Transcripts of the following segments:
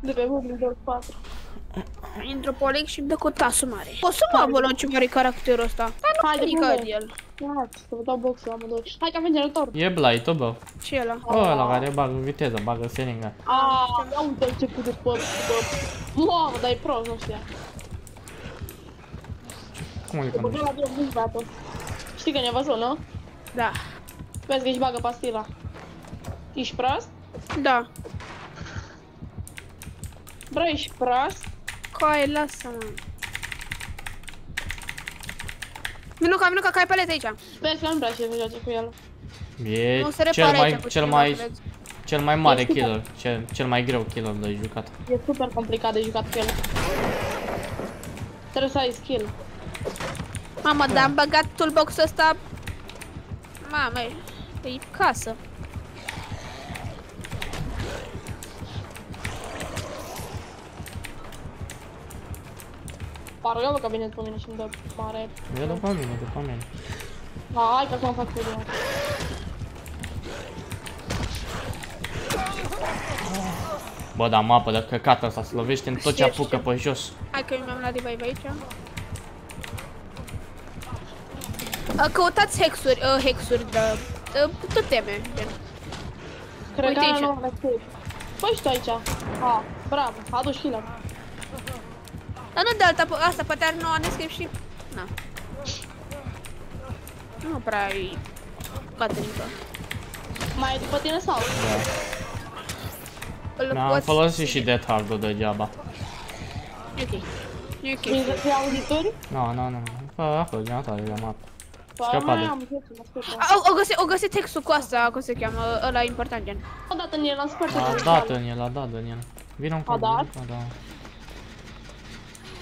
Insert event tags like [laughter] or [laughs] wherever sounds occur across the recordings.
De pe Google 24. Intru pe Oleg și îmi dă cu tasul mare. O să mă vă ce mare caracterul ăsta. Dar nu Haide, panică bă. de el. Ia, să vă dau boxul amândoi. Hai că avem generator. E blight bă. Ce e ăla? O, ăla care bagă viteză, bagă seninga. Aaa, ia uite ce cu de păr, bă. Mamă, dar e prost, nu știa. Cum îi Bă, conduci? la bine, nu-ți bată. Știi că ne-a văzut, nu? Da. Vezi că își bagă pastila. Ești prost? Da. Bro, ești prost? Coi, lasă-mă. Minuca, Minuca, că ai palete aici. Vezi că nu-mi place să joace cu el. E Nu se cel repare aici mai, cu cel cineva, mai, cred. cel mai mare Este killer, cel, cel mai greu killer de jucat. E super complicat de jucat cu el. Trebuie să ai skill. Mamă, dar am băgat toolbox-ul ăsta... Mamă, e casă. Pară eu că vine pe mine și îmi dă mare. E după mine, după mine. Hai că acum fac video. Bă, da, mapă de căcat asta, se lovește în tot ce Știu, apucă știu. pe jos. Hai că mi-am luat revive aici. Uh, Căutați hexuri, uh, hexuri de... Uh, tot teme, gen. Cred Uite că aici. are nouă rețet. Băi, și tu aici. A, bravo, adu-și healer. Dar nu de alta, po- asta poate are nouă nescrip și... Na. Nu prea îi bate nică. Mai e după tine sau? Îl Mi-am poți- folosit și Death Hard-ul degeaba. E ok. E ok. Vrei să fie audituri? Nu, nu, nu. Fă, acolo, generatorul de mapă. Păi, Scăpa mai de- am vieții, mă ascultă. O, o, găsi, o găsit hexul cu asta, cum se cheamă, ăla e important, gen. Odată în el am spart A dat în el, a dat în el. Vino în A dat? da.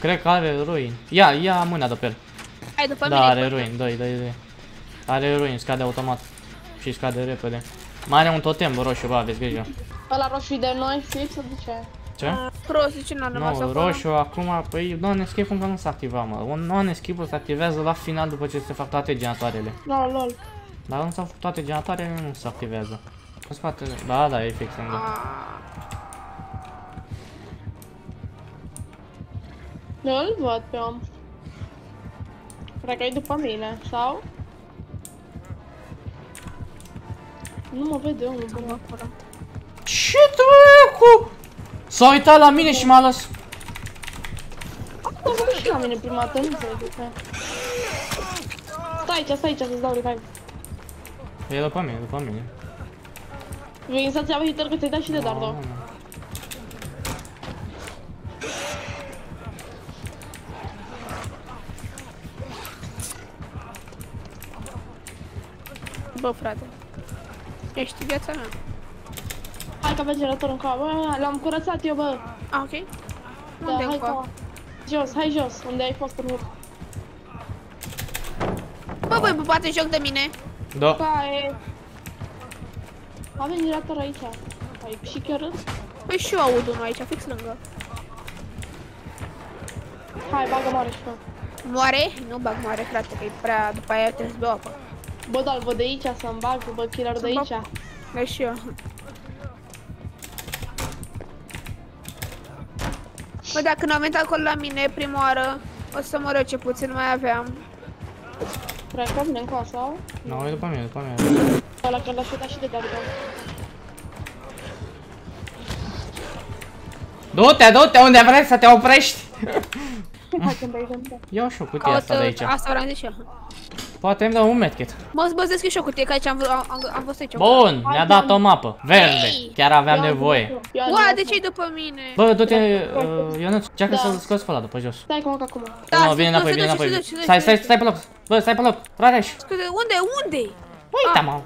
Cred că are ruin. Ia, ia mâna de pe el. Hai după Da, mine. are ruin, dă-i, dă-i, dă-i. Are ruin, scade automat. Și scade repede. Mai are un totem roșu, bă, aveți grijă. Ăla roșu e de noi, fix, sau de ce? Ce? Prost, ce n-a rămas Nu, acolo? roșu acum, păi non-escape încă nu s-a activat, mă. Un non-escape se activează la final după ce se fac toate generatoarele. Lol, lol. Dar nu s-au făcut toate generatoarele, nu se activează. În spatele, da, da, e fix lângă. Nu îl văd pe om. Cred că e după mine, sau? Nu mă vede omul, bă. Ce dracu? S-a uitat la mine și m-a lăsat. A făcut și la mine prima dată, nu înțeleg de ce. Stai aici, stai aici să-ți dau revive. E după mine, după mine. Vin să-ți iau hitter că ți-ai dat și de Nu, dardo. Bă, frate. Ești viața mea. Hai că avem generator în cap, bă, l-am curățat eu, bă. Ah, ok. Da, Unde hai încă? că... Jos, hai jos, unde ai fost în urmă. Bă, voi vă bate joc de mine. Da. Cae. Avem generator aici. Hai, și chiar râs? Păi și eu aud unul aici, fix lângă. Hai, bagă mare și tu. Moare? Nu bag moare, frate, că e prea... După aia trebuie să beau apă. Bă, dar văd de aici să-mi bag, bă, killer de Să-mi bag. aici. Da, și eu. Bă, dacă n-au venit acolo la mine prima oară, o să mă rog ce puțin mai aveam. Cred că vine încoa, sau? Nu, e după mine, după mine. Ăla că l-aș șutat și de dardo. Du-te, du-te, unde vrei să te oprești? [laughs] Hai când ai venit. Ia și o cutie asta de aici. Asta vreau să zic și eu. Poate îmi dă un medkit. Mă, bă, deschid și o cutie, că aici am, vrut- am, am, am văzut aici. o- Bun, ne-a dat o mapă. Verde. Ei! Chiar aveam nevoie. Ua, de ce-i după mine? Bă, du-te, uh, Ionuț, încearcă Da. să-l scoți pe ăla după jos. Stai cum că acum. Da, nu, se vine duce, înapoi, se vine duce, înapoi. se duce, se Stai, duce. stai, stai pe loc. Bă, stai pe loc. Rareș. Scuze, unde, unde? Uite, Ah. mă.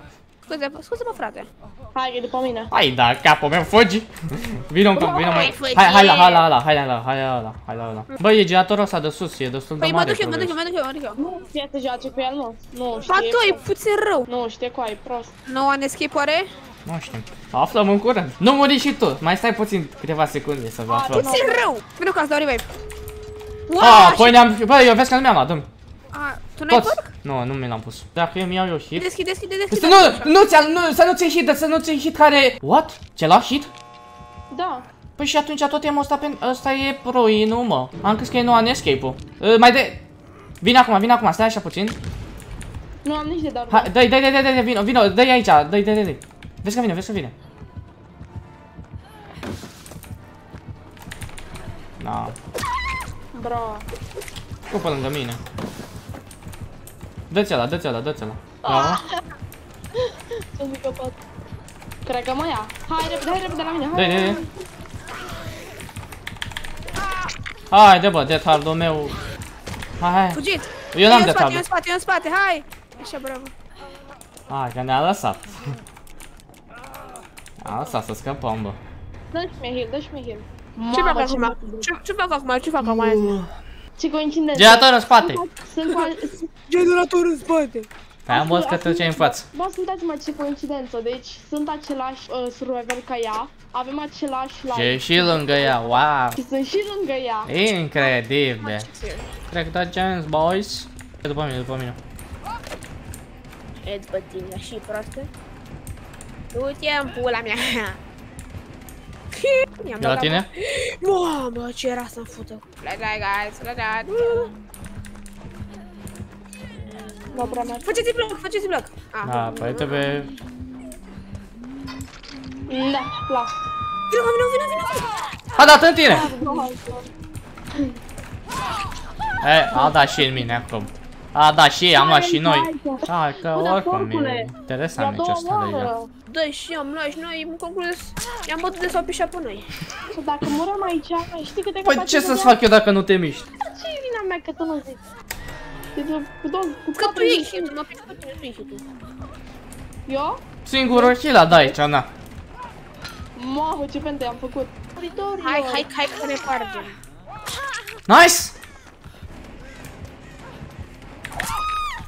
Scuze, scuze-mă, frate. Hai că e după mine. Hai, da, capul meu, fugi. Vino încă, vino mai. fugi. Hai, hai la, hai la ăla, hai la ăla, hai la ăla, hai la ăla. Bă, e generatorul ăsta de sus, e destul de Păi mă mare. duc eu, pe mă duc eu, vezi. mă duc eu, mă duc eu, mă duc eu. Nu știe să joace cu el, nu. Nu Ba tu, e știe. puțin rău. Nu știe cu ai, prost. Nu an escape oare? Nu știm. Aflăm în curând. Nu muri și tu. Mai stai puțin câteva secunde să vă aflăm. Puțin rău. Vino ca să dau revive. Ah, Wow, păi ne-am... Bă, eu vezi că nu mi-am luat, dă A, tu n-ai Toți. porc? Nu, nu mi l-am pus. Dacă eu mi-au eu hit. Deschide, deschide, deschide. Să nu, nu, ți nu, să nu ți hit, să nu ți hit care... What? Ce la hit? Da. Păi și atunci totemul ăsta, pe, ăsta e ruinul, mă. Am crezut că e nu escape-ul. Uh, mai de... Vine acum, vine acum, stai așa puțin. Nu am nici de dar. Hai, dai, dai, dai, dai, dai, vino, vino, dai aici, dai, dai, dai, dai. Vezi că vine, vezi că vine. Da, Bro. cu pe lângă mine. Dă-ți ăla, dă-ți ăla, dă-ți ăla. Bravo. Ce zic că pot. Cred că mă ia. Hai repede, hai repede la mine. Dai, Hai, dai, hai, dai. Hai, de bă, de hardul meu. Hai, hai. Fugiți! Eu n-am E de în spate, e hard. în spate, e în spate, hai! Așa, bravo. Hai, că ne-a lăsat. A lăsat să scăpăm, bă. Dă-și mie heal, dă-și mie heal. Ce fac Mamă, acum? ce- Ce, ce fac acum? Ce fac acum? Ce coincidență. Generator în spate. Sunt cu al... Generator în spate! Păi am văzut că te duceai în față. Bă, ascultați-mă ce coincidență. Deci sunt același uh, survivor ca ea. Avem același Ce live. e și lângă ea, wow. Și sunt și lângă ea. Incredibil. Cred că da James, boys. E după mine, după mine. E după tine, și proastă. Du-te în pula mea! E I-am la dat tine? Mamă, ce era să-mi fută. Let's go, guys, let's go. Nu prea mea. Faceți bloc, faceți bloc. Ah. Da, păi trebuie... Da, las. Vino, vino, vino, vino. A dat în tine! Nu, hai să- E, a dat și în mine acum. A dat și ei, am luat și noi. Hai că Bă, dar oricum porcule, e interesant E a nici doua asta deja. oară. Dă și eu am luat și noi, în concluz, i-am bătut de s-au pișat pe noi. Că Dacă murăm aici, mai știi câte Păi ce să-ți fac eu dacă nu te miști? Ce e vina mea că tu nu zici? Deci, cu două, cu Că tu patru iei zile. și tu, mă piși pe tine, tu iei și tu. Eu? Singurul kill a dat aici, na. Mamă, ce pente am făcut. Teritoriu. Hai, hai, hai că ne pargem. Nice!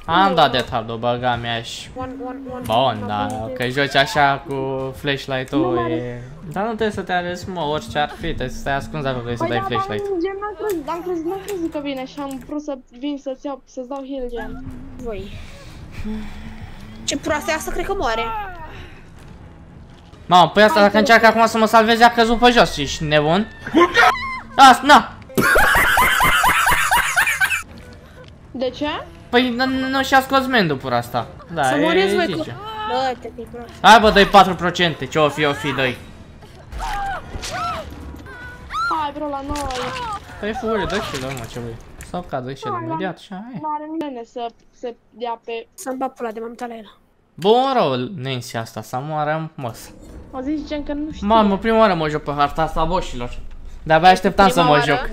Am dat de hard băga mea și... One, one, one. Bun, da, că joci așa cu flashlight-ul e... Dar nu trebuie să te arăți, mă, orice ar fi, trebuie să stai ascuns dacă vrei să Păi dai da, flashlight. dar gen n-am crezut, am crezut, n-am crezut că vine și am vrut să vin să-ți iau, să-ți dau heal gen. Voi. Ce proastă e asta, cred că moare. Mamă, păi asta dacă încearcă acum să mă salveze a căzut pe jos, ești nebun? Asta, na! De ce? Păi n- nu și-a scos mendul pur asta. Da, Să moriți e voi cu... zice. Bă, te fi prost. Hai bă, dai 4%, ce o fi, o fi, dai. Hai, bro, la noi. Păi furie, dă și mă, ce vrei. Sau cadă și el imediat și hai. Nu are nimeni să se dea pe... Să-mi bag pula de m-am uitat la el. Bun rău, Nancy asta, să moară, mă. O zici gen că nu știu. Mamă, prima oară mă joc pe harta asta boșilor. De-abia așteptam să Prima mă oară?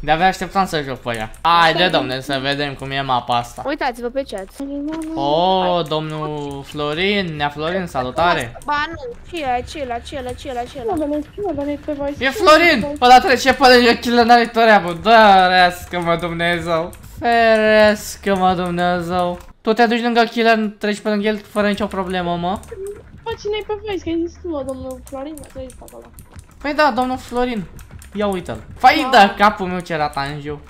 Joc. De-abia așteptam să joc pe ea. Haide, domne, să vedem cum e mapa asta. Uitați-vă pe chat. Oh, domnul Florin, nea Florin, salutare. Ba nu, ce e, ce e, la ce e, la ce e, la ce e, la... Nu venit, nu venit pe voi. E Florin! Bă, dar trece pe lângă killer n-are treabă. Dărească-mă Dumnezeu. Ferească-mă Dumnezeu. Tu te duci lângă killer, treci pe lângă el fără nicio problemă, mă? Bă, cine-i pe voi? Că ai zis tu, mă, domnul Florin, că zis acolo. Păi da, domnul Florin. Ia uite-l. Fai da capul meu ce ratanjiu.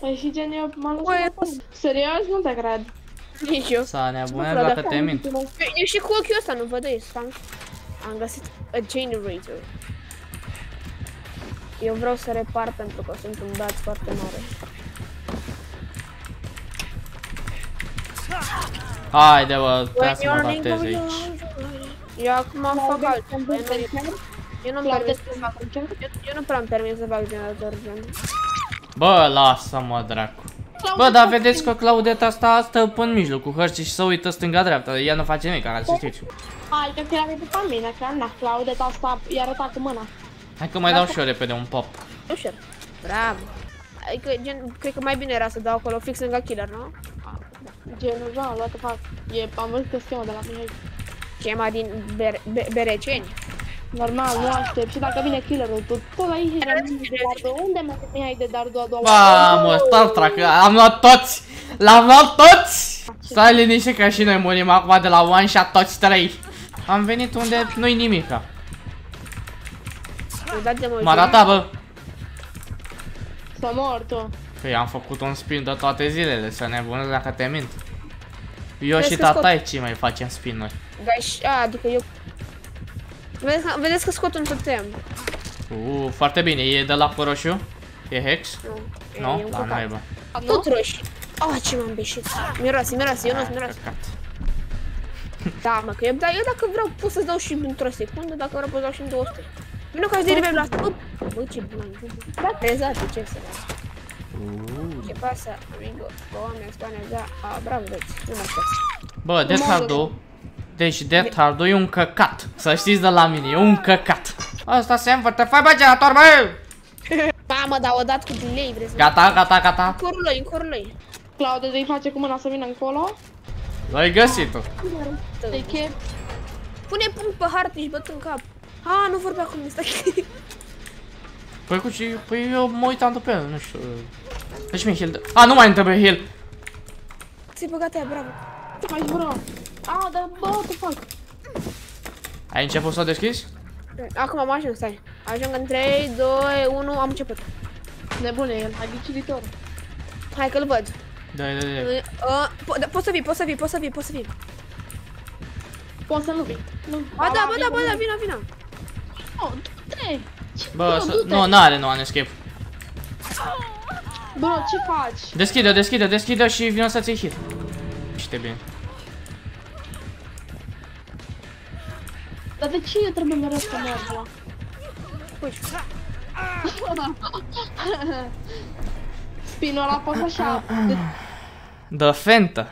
Păi și gen, eu m-am Băi, lăsat acolo. Serios? Nu te cred. Nici eu. S-a nebunit Nu, dacă dar te mint. Eu, eu și cu ochiul ăsta nu văd aici, am, am găsit a generator. Eu vreau să repar pentru că sunt un dat foarte mare. Haide, bă, trebuie să mă When you're adaptez in aici. Eu acum fac altceva. Eu nu-mi permit să fac Claude, eu, eu nu prea îmi permit să fac generator gen. Bă, lasă-mă, dracu. Bă, dar vedeți că Claudeta asta stă pe în mijloc cu hărți și se uită stânga-dreapta. Ea nu face nimic, ca să știți. Hai, că chiar am pe mine, că na, Claudeta asta i-a arătat cu mâna. Hai că mai dau și eu repede un pop. Ușor. Bravo. Adică, gen, cred că mai bine era să dau acolo fix lângă killer, nu? Gen, da, what the fuck. E, am văzut că schema de la Mihai. Chema din Ber Be Bereceni. Normal, nu aștept. Și dacă vine killerul, tu tot aici e Dardo. Unde mă Mihai de Dardo a doua Mamă, Star Trek, am luat toți! L-am luat toți! Stai liniște că și noi murim acum de la one shot toți trei. Am venit unde nu-i nimica. Îi dat de mă M-a arătat, bă. Să mor tu. Păi am făcut un spin de toate zilele, să nebunesc dacă te mint. Eu Vezi și că scot- tatai ce mai facem spin-uri. Da, și, a, adică eu... Vedeți că, vedeți că scot un totem. Uh, foarte bine. E de la cu roșu? E hex? Nu. e Nu? un La căcat. naiba. Tot roșii. Ah, ce m-am beșit. Miroase, miroase, Ionuț, miroase. Căcat. [laughs] Da, mă, că eu, da, eu dacă vreau pot să-ți dau și într-o secundă, dacă vreau pot să dau și în 200. Vino ca să de reveal la asta. Up. Bă, ce bun. Da, trezat, ce să fac. Ce pasa, amigo? Doamne, Spania, da. A, bravo, dăți. Nu mă știați. Bă, Death Hard-ul Deci Death Hard-ul e un căcat Să știți de la mine, e un căcat Asta se învătă, fai bă generator, bă! Mamă, dar o dat cu delay, vreți să Gata, gata, gata În corul lui, în corul lui. Claude, îi face cu mâna să vină încolo. L-ai găsit-o Te chep. Pune punct pe hartă și băt în cap. A, nu vorbea cum este. Păi cu ce, păi eu mă uitam pe el, nu știu Deci mi heal, a, nu mai îmi trebuie heal Ți-ai băgat aia, bravo. Ce mai zbură? A, dar bă, what the fuck? Ai început să o deschizi? Acum am ajuns, stai. Ajung în 3, 2, 1, am început. Nebune el, hai ghicilitor. Hai că-l văd. Da, da, da Uh, uh, po da, poți să vii, poți să vii, poți să vii, poți să vii. Poți să nu vii. Nu. Ba da, ba da, ba da, vino, vino. Nu, du-te. Ce Bă, bă, să, du-te. nu, n-are nu an escape Bro, ce faci? Deschide-o, deschide-o, deschide-o și vină să ți heal Ești bine Dar de ce eu trebuie mereu să merg la? Puși. Spinul ăla poți așa. De- The Fenta